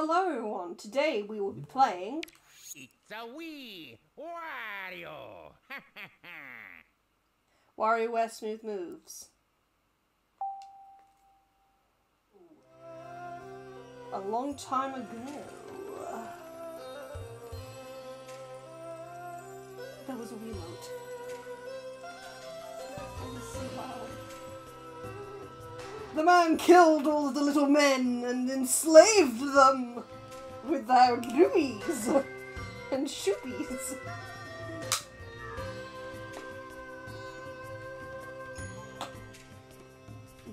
Hello everyone, today we will be playing It's a wee Wario. WarioWare Smooth Moves. A long time ago, there was a Wiimote. Let's see how- The man killed all the little men and enslaved them with their glumies and shoopies.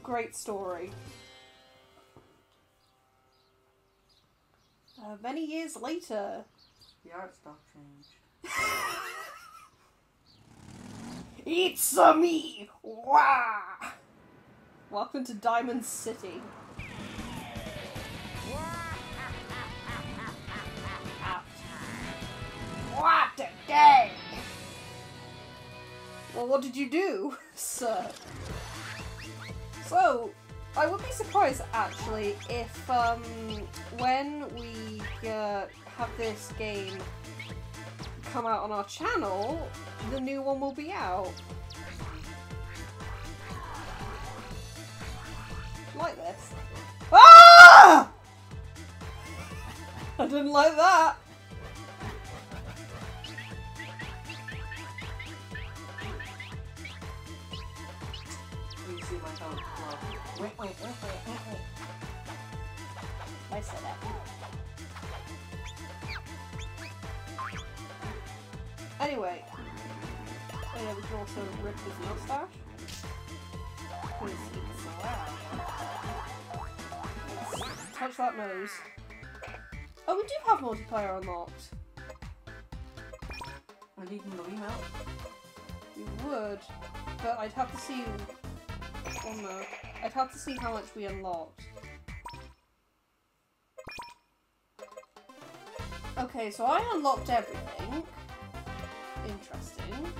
Great story. Uh, many years later, The art stock changed. it's a me! Wah! Welcome to Diamond City. What a day! Well, what did you do, sir? So, I would be surprised actually if um, when we uh, have this game come out on our channel, the new one will be out. This. Ah! I didn't like that. I said that. Anyway, also rip his mustache. 'Cause he's Touch that nose. Oh, we do have multiplayer unlocked. And even the email. We would, but I'd have to see. Oh no, I'd have to see how much we unlocked. Okay, so I unlocked everything. Interesting.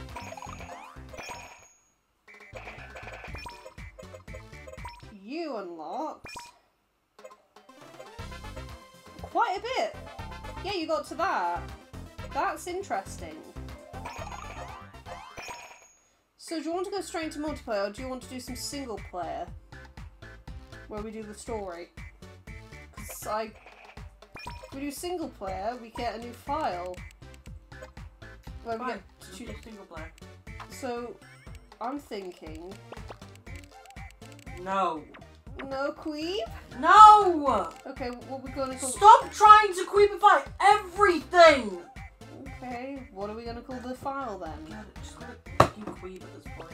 You unlocked quite a bit. Yeah, you got to that. That's interesting. So do you want to go straight into multiplayer or do you want to do some single player? Where we do the story? Because I... If we do single player, we get a new file. Where we get to choose... single player. So, I'm thinking... No. No queeb? No! Okay, what we gonna call... Stop trying to creepify everything! Okay, what are we gonna call the file then? Just call it fucking queeb at this point.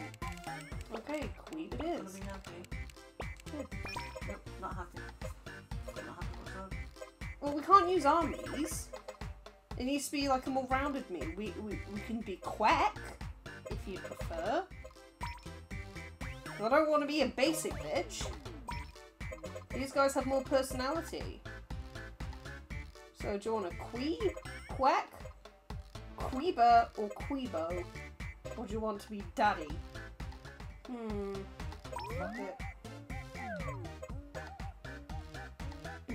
Okay, queeb it Gonna be happy. Nope, not happy. Not happy whatsoever. Well, we can't use armies. It needs to be like a more rounded me. We, we, we can be Quack, if you prefer. I don't want to be a basic bitch. These guys have more personality. So do you want a Quee, Quack, Queeba, or Queebo? Or do you want to be Daddy? Hmm. Fuck it.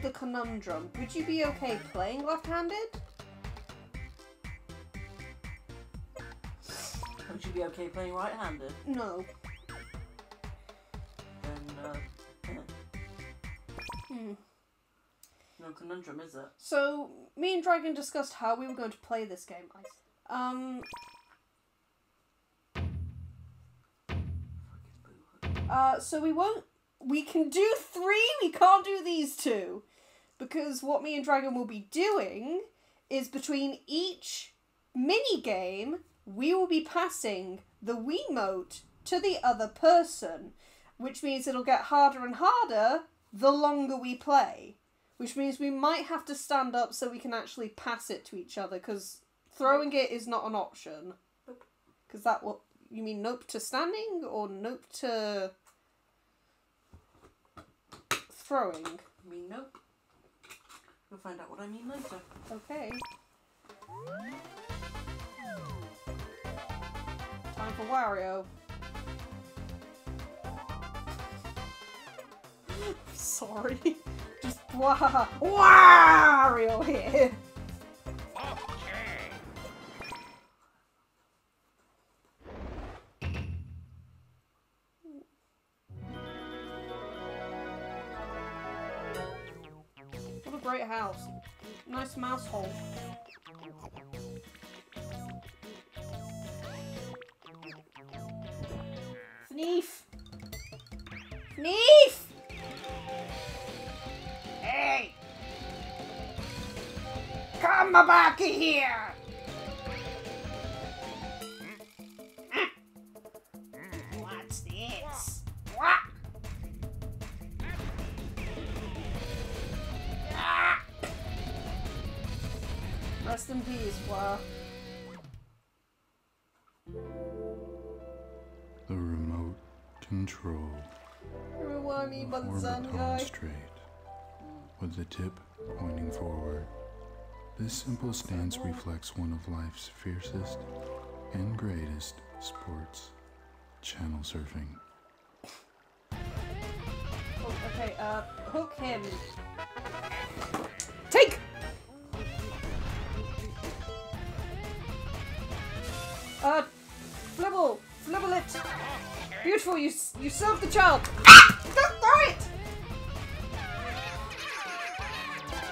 The conundrum. Would you be okay playing left-handed? Would you be okay playing right-handed? No. Then, uh, Hmm. no conundrum, is it? So, me and Dragon discussed how we were going to play this game. Um, uh, so we won't. We can do three. We can't do these two, because what me and Dragon will be doing is between each mini game, we will be passing the Wiimote to the other person, which means it'll get harder and harder the longer we play. Which means we might have to stand up so we can actually pass it to each other, because throwing it is not an option. Nope. Because that will. You mean nope to standing or nope to throwing? I mean, nope. We'll find out what I mean later. Okay. Time for Wario. Sorry. Just. Wow! Wario here. What a great house. Nice mouse hole. Sneef! Sneef! Come back here! What's this? What? Ah! Rest in peace, Wow. The remote control Remind me about the on guy. straight, with the tip pointing forward. This simple stance reflects one of life's fiercest and greatest sports channel surfing. Oh, okay, uh, hook him. Take! Uh, flibble! Flibble it! Beautiful, you, you served the child! Ah! Don't throw it!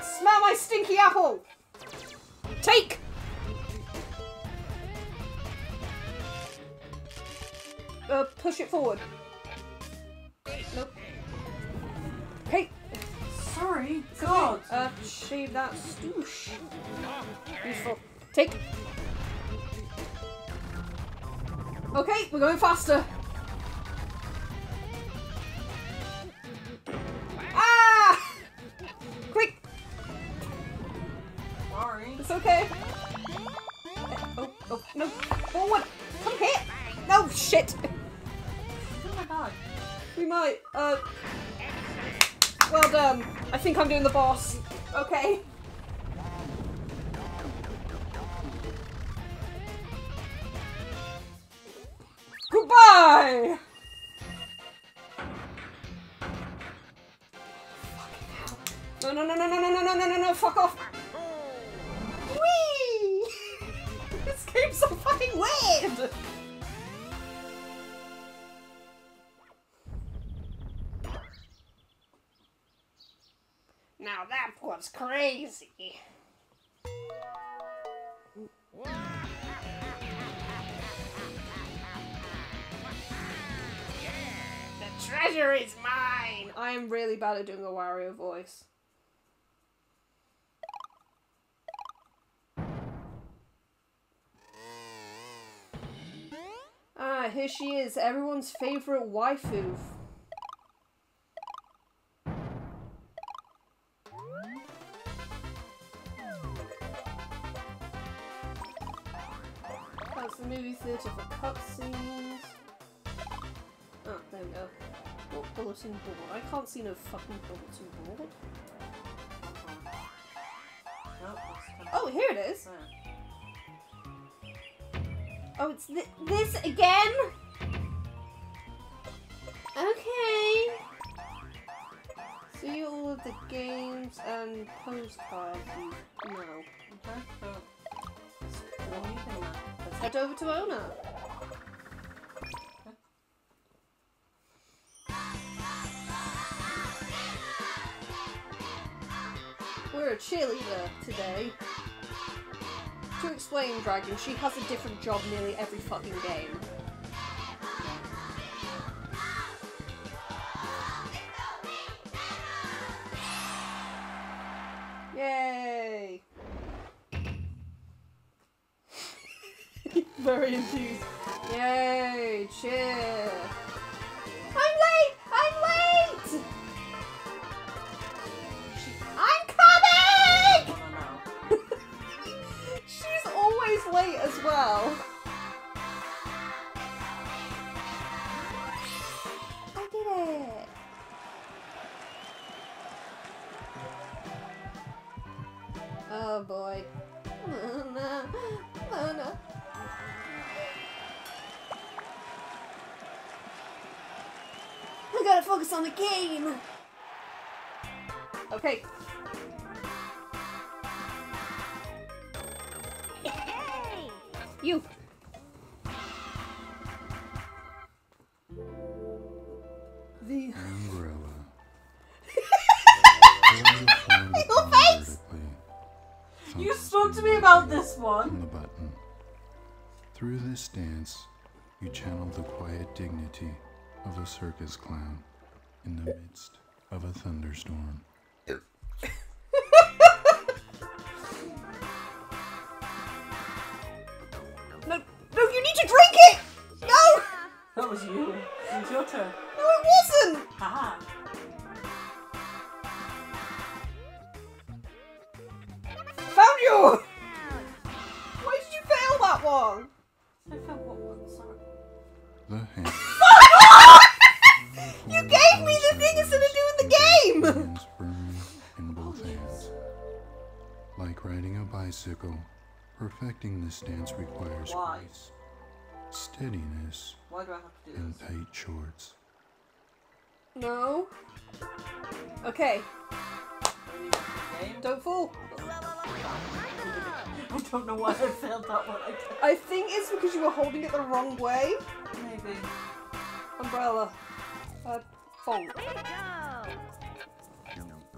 Smell my stinky apple! Take! Uh, push it forward. Nope. Hey! Sorry. God. Uh, shave that stoosh. Useful. Take. Okay, we're going faster. Goodbye! No, no, no, no, no, no, no, no, no, no, no, fuck off! Whee! this game's so fucking weird! Now that was crazy. The treasure is mine! I am really bad at doing a Wario voice. Ah, here she is, everyone's favorite waifu. That's the movie theatre for cutscenes. Oh, there we go. Bulletin board. I can't see no fucking bulletin board. Oh, here it is. Oh, it's thi- this again? Okay. See all of the games and postcards you know. Okay, so. What are you doing now? Let's head over to Mona. We're a cheerleader today. To explain, Dragon, she has a different job nearly every fucking game. Yay! Very enthused. Yay! Cheer! As well. I did it. Oh boy. I gotta focus on the game. Okay. Umbrella. Your face! You spoke to me about this On one. the button. Through this dance, you channel the quiet dignity of a circus clown in the midst of a thunderstorm. No, it wasn't. Haha. Found you. Why did you fail that one? I found what one, sorry. The hand. You gave me the thing instead of doing the game. In both hands. Like riding a bicycle, perfecting this dance requires Why? grace, steadiness, Why do I have to do and this? tight shorts. No. Okay, Are we in the game? don't fall. I don't know why I failed that one. I think it's because you were holding it the wrong way. Maybe. Umbrella. Uh, phone.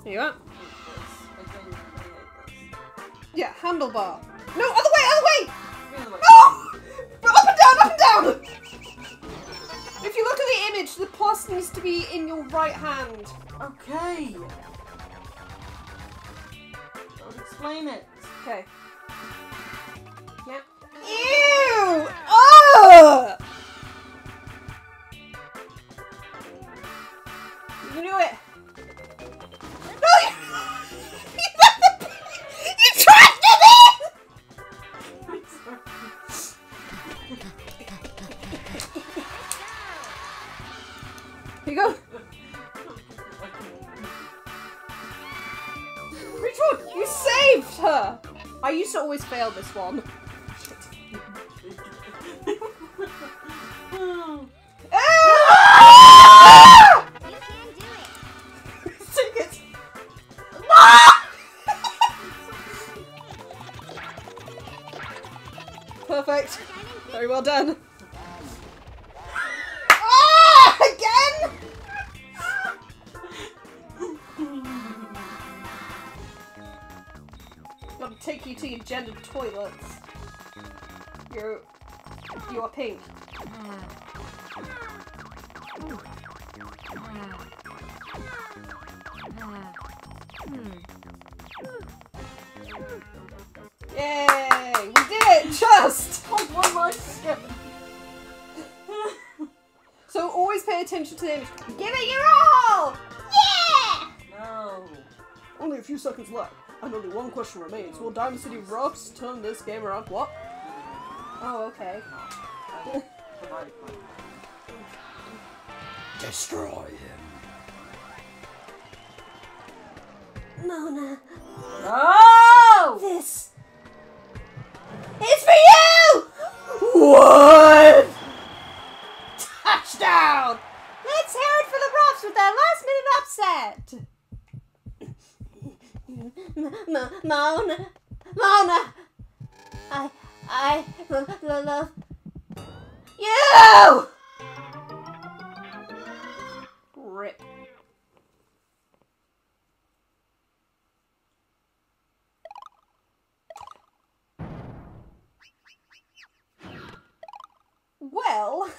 Here you are. Yeah, handlebar. No, other way, other way! Really, No! Up and down, up and down! If you look at the the plus needs to be in your right hand. Okay. Don't explain it. Okay. Here you go. Which one? You saved her! I used to always fail this one. Again? Gotta take you to your gendered toilets. You're you are pink. Yay! We did it! Just! Pay attention to the image. Give it your all! Yeah! No. Only a few seconds left, and only one question remains. Will Diamond City Roughs turn this game around? What? Oh, okay. I provided one. Destroy him. Mona, No! this is for you! Upset. M- Mona, Mona, I, I lo- lo- love you. Rip. Well,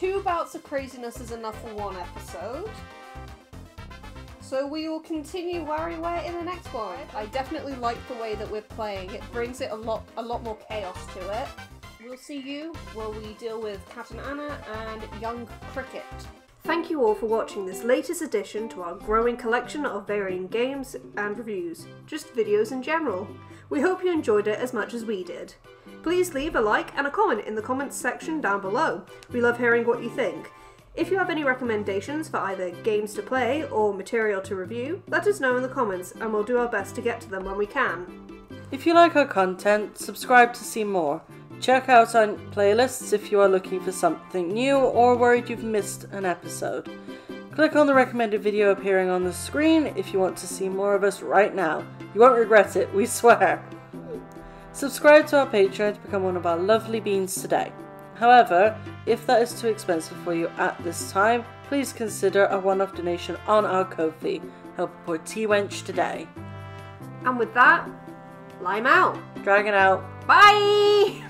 two bouts of craziness is enough for one episode. So we will continue WarioWare in the next one. I definitely like the way that we're playing. It brings it a lot a lot more chaos to it. We'll see you while we deal with Kat and Ana and Young Cricket. Thank you all for watching this latest addition to our growing collection of varying games and reviews, just videos in general. We hope you enjoyed it as much as we did. Please leave a like and a comment in the comments section down below. We love hearing what you think. If you have any recommendations for either games to play or material to review, let us know in the comments and we'll do our best to get to them when we can. If you like our content, subscribe to see more. Check out our playlists if you are looking for something new or worried you've missed an episode. Click on the recommended video appearing on the screen if you want to see more of us right now. You won't regret it, we swear. Subscribe to our Patreon to become one of our lovely beans today. However, if that is too expensive for you at this time, please consider a one off donation on our Ko-fi. Help poor T Wench today. And with that, lime out. Dragon out. Bye!